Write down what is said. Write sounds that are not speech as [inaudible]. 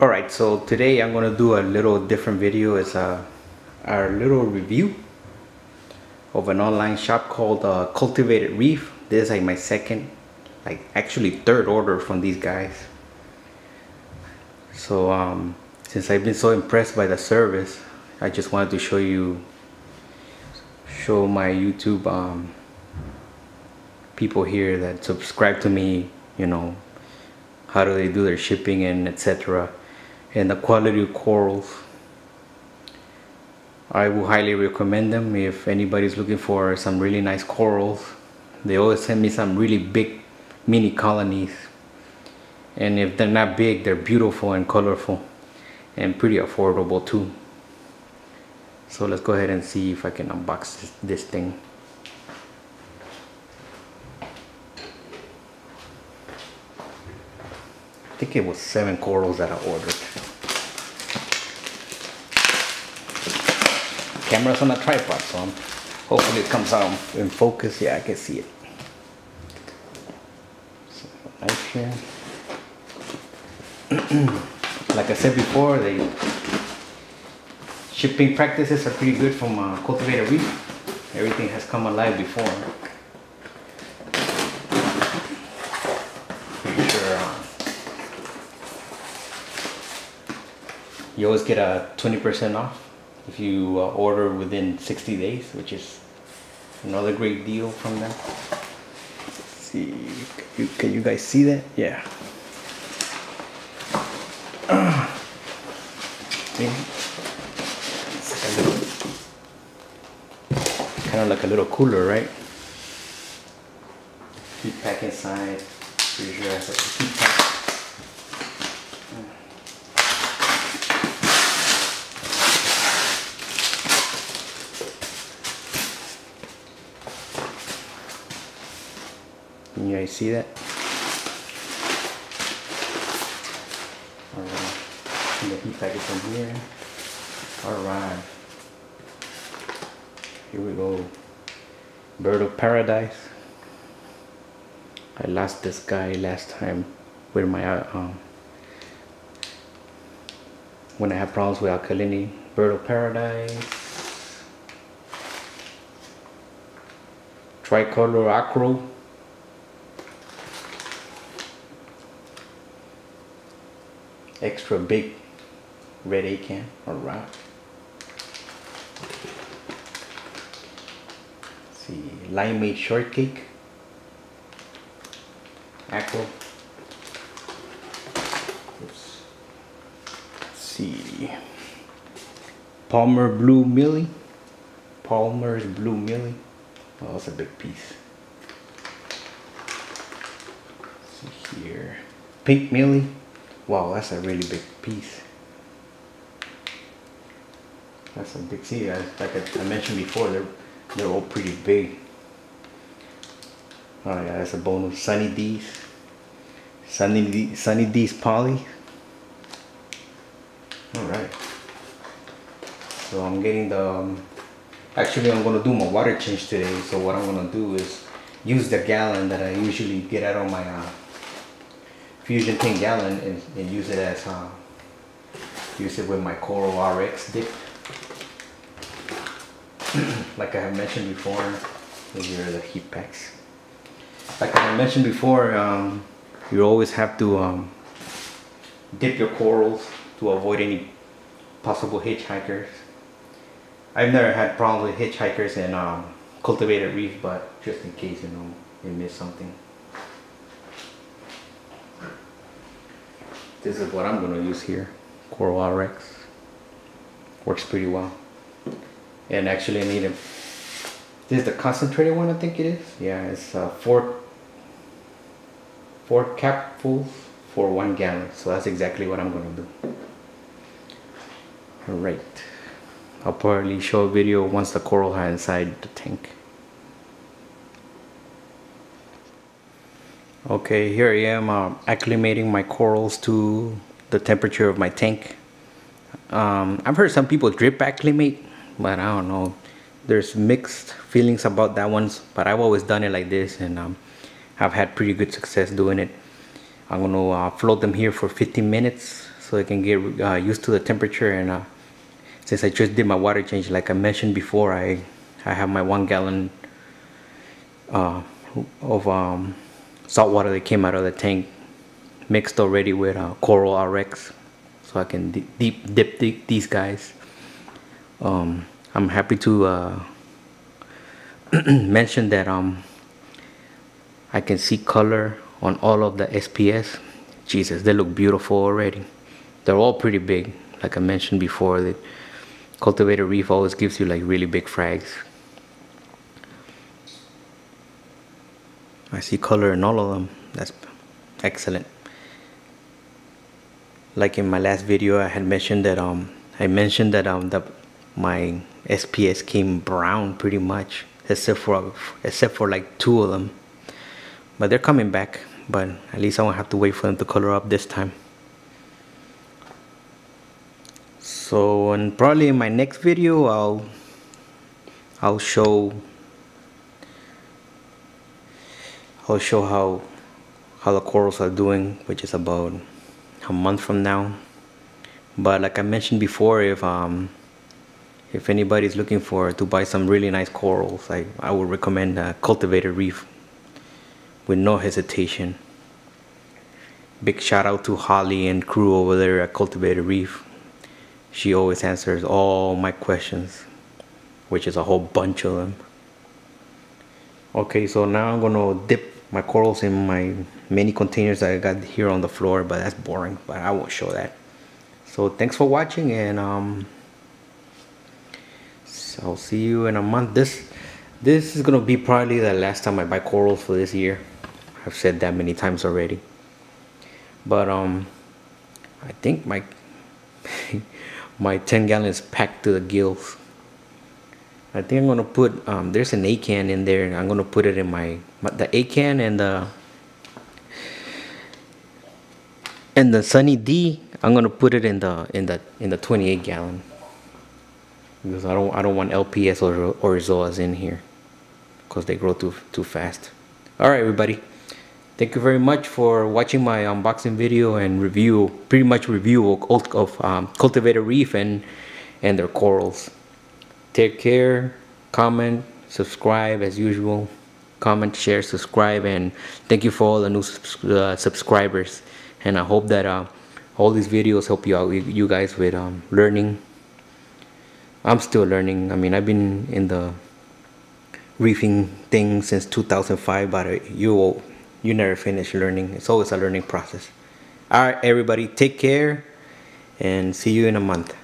Alright, so today I'm gonna do a little different video. It's a our little review of an online shop called uh, Cultivated Reef. This is like my second, like actually third order from these guys. So um, since I've been so impressed by the service, I just wanted to show you, show my YouTube um, people here that subscribe to me, you know, how do they do their shipping and etc. And the quality of corals. I will highly recommend them if anybody's looking for some really nice corals. They always send me some really big mini colonies. And if they're not big, they're beautiful and colorful and pretty affordable too. So let's go ahead and see if I can unbox this, this thing. I think it was seven corals that I ordered. Camera's on a tripod so I'm, hopefully it comes out in focus. Yeah I can see it. So, here. [clears throat] Like I said before the shipping practices are pretty good from uh, Cultivated Reef everything has come alive before. Uh, you always get a 20% off if you uh, order within 60 days which is another great deal from them. Let's see can you, can you guys see that? Yeah. Uh, kind of like a little cooler right? Heat pack inside. Pretty sure a heat pack Can you guys see that? Alright. The heat package from here. Alright. Here we go. Bird of Paradise. I lost this guy last time with my uh, um when I had problems with alkalinity. Bird of Paradise. Tricolor Acro. Extra big red acan all right see limeade shortcake. Apple. Oops. Let's see. Palmer blue millie. Palmer's blue millie. Oh that's a big piece. See here. Pink millie Wow, that's a really big piece. That's a big, see, like I mentioned before, they're, they're all pretty big. Oh yeah, that's a bonus. Sunny D's. Sunny, D, Sunny D's Poly. Alright. So I'm getting the, um, actually I'm going to do my water change today. So what I'm going to do is use the gallon that I usually get out of my uh, Fusion 10 gallon and, and use it as uh, use it with my Coral RX dip. [clears throat] like I have mentioned before, here are the heat packs. Like I mentioned before, um, you always have to um, dip your corals to avoid any possible hitchhikers. I've never had problems with hitchhikers in um, cultivated reef, but just in case you know you miss something. This is what I'm going to use here Coral RX works pretty well. And actually I need a this is the concentrated one I think it is? Yeah it's uh, four four capfuls for one gallon. So that's exactly what I'm going to do alright I'll probably show a video once the coral has inside the tank Okay, here I am uh, acclimating my corals to the temperature of my tank. Um, I've heard some people drip acclimate, but I don't know. There's mixed feelings about that one, but I've always done it like this and um, I've had pretty good success doing it. I'm going to uh, float them here for 15 minutes. So so they can get uh, used to the temperature and uh, since I just did my water change like I mentioned before I I have my one gallon uh, of um, salt water that came out of the tank mixed already with uh, Coral RX so I can deep dip, dip these guys. Um, I'm happy to uh, [clears throat] mention that um, I can see color on all of the SPS Jesus they look beautiful already. They're all pretty big. Like I mentioned before that cultivated reef always gives you like really big frags I see color in all of them. That's excellent. Like in my last video I had mentioned that um I mentioned that um that my SPS came brown pretty much except for except for like two of them. But they're coming back but at least I won't have to wait for them to color up this time. So and probably in my next video I'll I'll show I'll show how how the corals are doing which is about a month from now. But like I mentioned before if um if anybody's looking for to buy some really nice corals I, I would recommend a cultivated reef with no hesitation. Big shout out to Holly and crew over there at cultivated reef. She always answers all my questions which is a whole bunch of them. Okay so now I'm gonna dip my corals in my many containers that I got here on the floor but that's boring but I won't show that. So thanks for watching and um so I'll see you in a month. This this is gonna be probably the last time I buy corals for this year. I've said that many times already. But um I think my [laughs] my 10 gallon is packed to the gills I think I'm gonna put um, there's an Acan in there I'm gonna put it in my, the Acan and the and the Sunny D I'm gonna put it in the in the in the 28 gallon. Because I don't I don't want LPS or or Zoas in here because they grow too too fast. All right everybody. Thank you very much for watching my unboxing video and review pretty much review of, of um, cultivated reef and and their corals Take care, comment, subscribe as usual. Comment, share, subscribe, and thank you for all the new uh, subscribers. And I hope that uh, all these videos help you out, you guys with um, learning. I'm still learning. I mean, I've been in the reefing thing since 2005, but uh, you you never finish learning. It's always a learning process. All right, everybody, take care, and see you in a month.